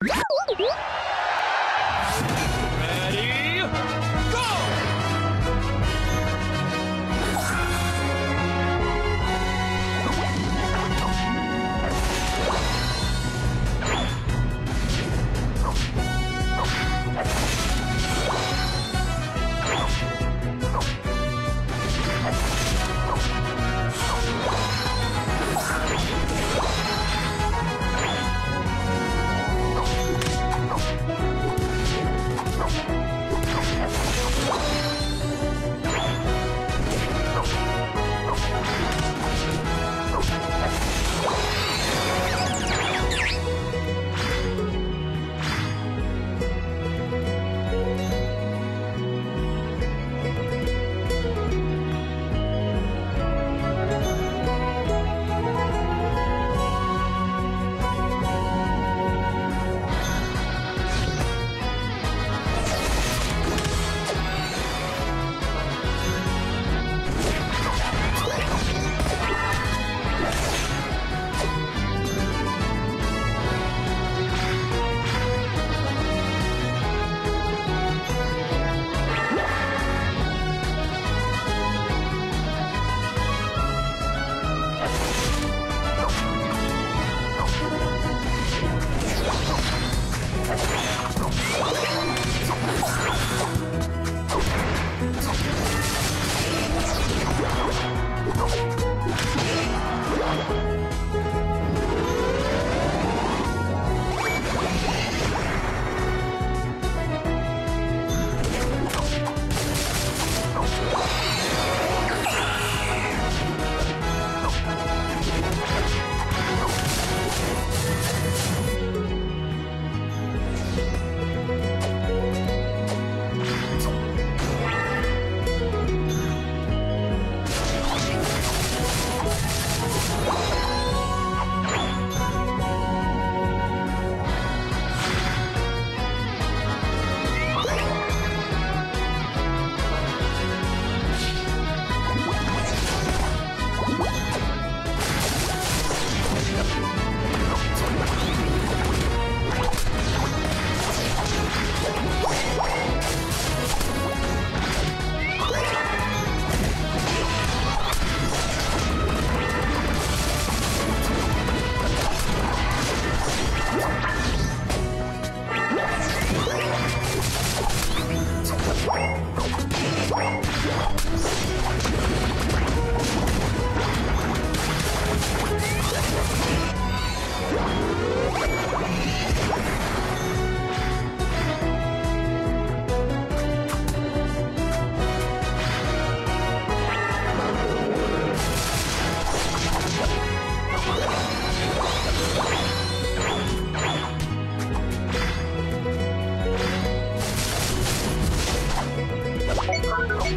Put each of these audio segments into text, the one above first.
Ready,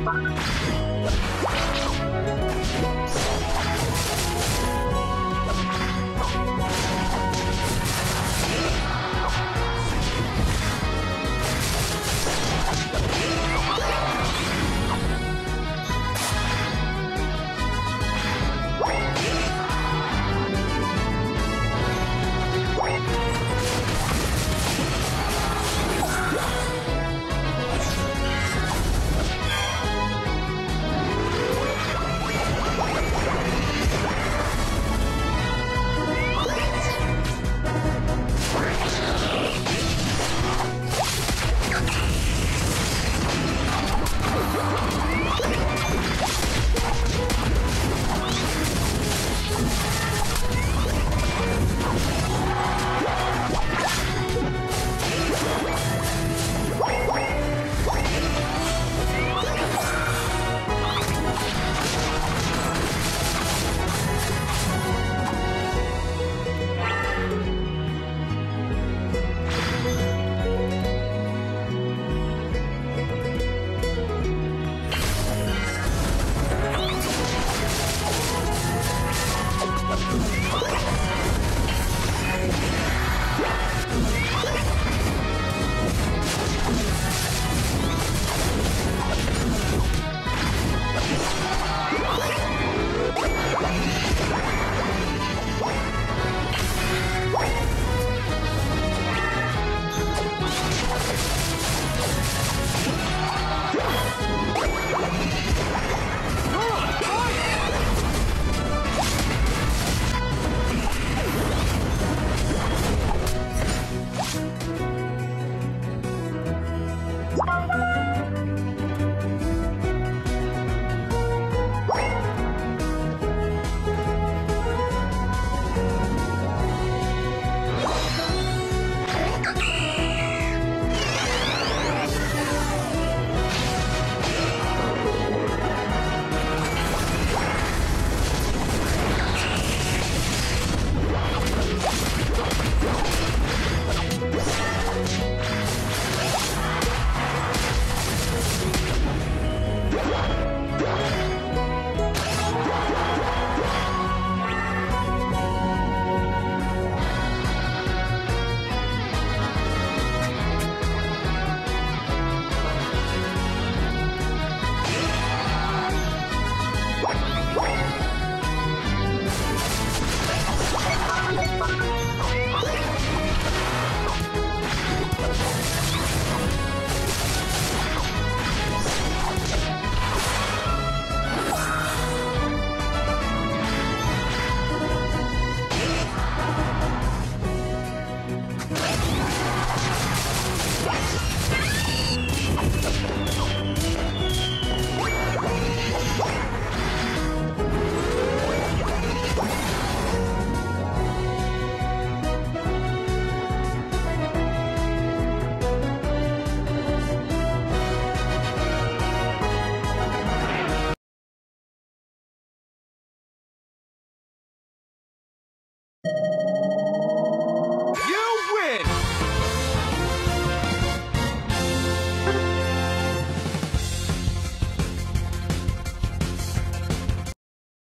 Música